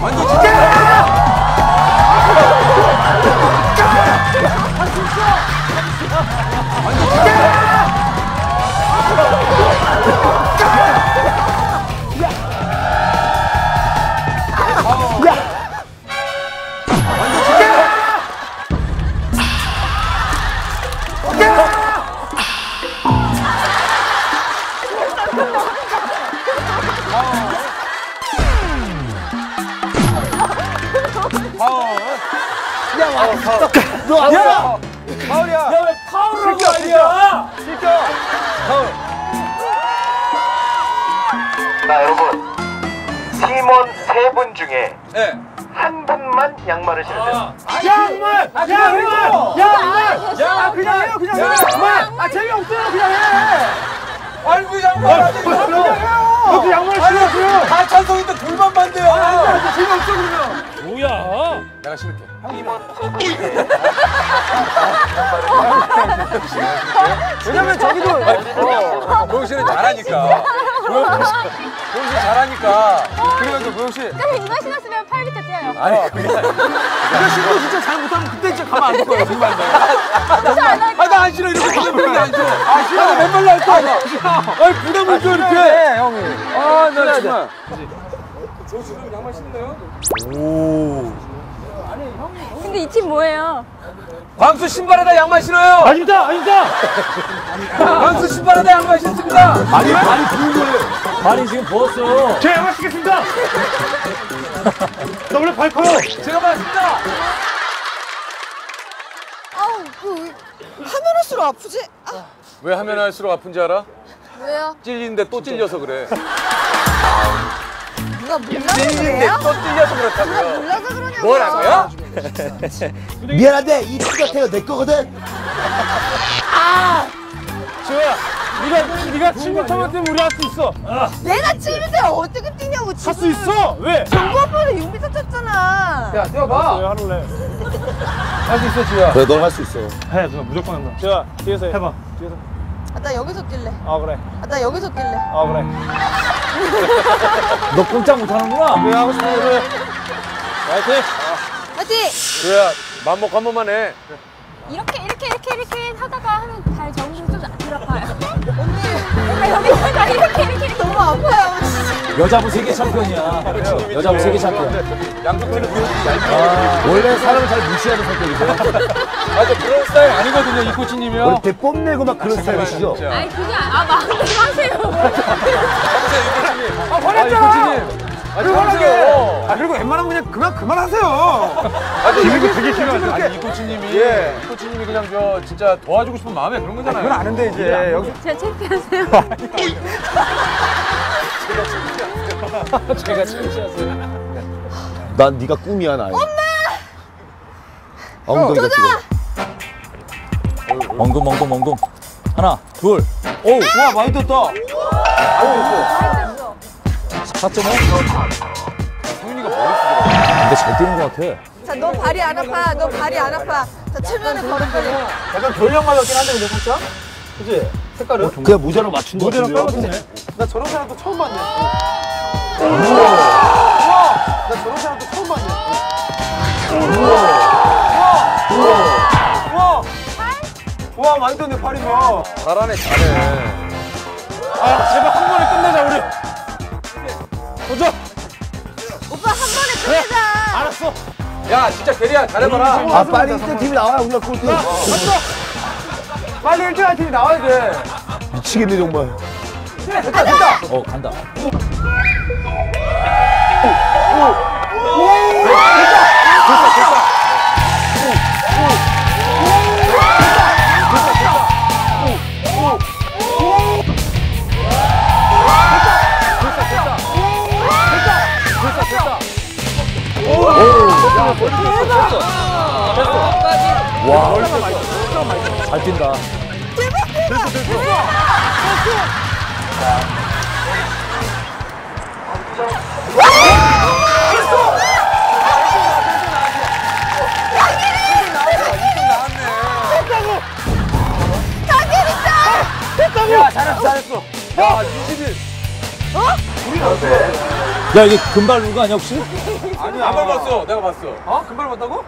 완전. 너 아니야. 파울이야. 야 왜 파울을 한 거야? 실격. 파울. 자 여러분 팀원 세 분 중에 예. 한 분만 양말을 신으세요. 양말! 양말! 양말! 야, 그냥 해요 그냥 해요 양말! 아 재미없어요 그냥 해 아이고 양말 마. 그냥 해요 그 양말 신으세요 다 찬성인데 돌만 반대요. 재미없어 그러면 뭐야? 내가 신을게. 왜냐면 저기도 모영 씨는 잘하니까. 모영 씨, 모영 씨 잘하니까. 그래가지고 모영 씨. 이거 신었으면 팔 밑에 뛰어요. 아니 그게 이거 신고 진짜 잘 못하면 그때 진짜 가만 안둘 거예요 정말 아나 안 싫어 이렇게 부담 되는 게안 싫어. 아 싫어. 나 맨발로 할 거야. 아니 부담을 줘 이렇게. 형이 아나 정말. 근데 이 팀 뭐예요? 광수 신발에다 양말 신어요. 아닙니다, 아닙니다. 광수 신발에다 양말 신습니다. 아니, 아니, 부은 거예요. 아니, 지금 부었어요. 제 양말 신겠습니다 나 원래 발 커요 제가 봤습니다. 아우 그 하면 할수록 아프지? 아, 왜 하면 할수록 아픈지 알아? 왜요? 찔리는데 또 찔려서 그래. 누가 몰라서 찔리는데 그래요? 또 찔려서 누가 그렇다고요. 몰라서 그러냐고요 뭐라고요? 미안한데 이 티셔츠가 내 거거든. 지호야, 네가, 네가 7m만 뛰면 우리 할 수 있어. 내가 7m에 어떻게 뛰냐고 할수 있어. 왜? 정구 아빠는 6m 쳤잖아 야 뛰어봐. 왜 하늘래? 할 수 있어 지우야. 그래 넌 할 수 있어. 해, 누나 무조건 한다. 지호야, 뒤에서 해. 해봐. 뒤에서. 아, 나 여기서 뛸래 아, 그래. 아, 나 여기서 뛸래 아, 그래. 너 꼼짝 못 하는구나. 왜 하고 싶은 거를. 화이팅! 파이팅! 지우야 맘먹고 한 번만 해. 이렇게 이렇게 이렇게 이렇게 하다가 하면 발 정도 좀덜 아파요. 언니 여기다가 이렇게 여자부 세계 챔피언이야. 여자부 세계 챔피언. 양쪽지는 미역국이 얇아. 원래 사람을 잘 무시하는 성격이세요. 맞아 그런 스타일 아니거든요 이 코치님이요. 되게 뽐내고 막 그런 스타일이시죠? 진짜. 아니 그게 아 마음대로 하세요. 아 버렸잖아. 아 참으세요. 아 그리고 웬만하면 그냥 그만 그만하세요 아니 이거 되게 싫어하죠. 아니 이 코치님이 이 코치님이 그냥 저 진짜 도와주고 싶은 마음에 그런 거잖아요. 그건 아는데 이제 여기서 제가 창피하세요. 제가 챔피언이었어요. 난 네가 꿈이야 나의. 엄마. 엉덩이가 지금. 멍둥, 멍둥, 멍둥. 하나, 둘. 오, 와 많이 떴다 4.5? 성윤이가 머리 쓰더라고. 근데 잘 뛰는 것 같아. 자, 너 발이 안 아파 너 발이 안 아파 자, 최면에 걸어버려 약간 돌려만 같긴 한데 근데 살짝 그치? 색깔은? 그냥 모자로 맞춘 거 같은데요? 빼거든요 나 저런 사람도 처음 봤네 나 저런 사람도 처음 봤네 우와 우와 많이 떴네 팔이면 잘하네 잘해. 아, 제발 한 번에 끝내자, 우리. 도전! 오빠 한 번에 끝내자 알았어. 야 진짜 게리야 잘해봐라. 아 빨리 1등 팀이 나와야 우리가 꼴등. 빨리 1등 할 팀이 나와야 돼 미치겠네 정말. 어, 간다. 잘 뛴다. 야 잘했어 잘했어. 야 21. 어? 야 이게 금발 누가 아니야 혹시? 아니 안 밟았어 내가 봤어 어? 금발 봤다고?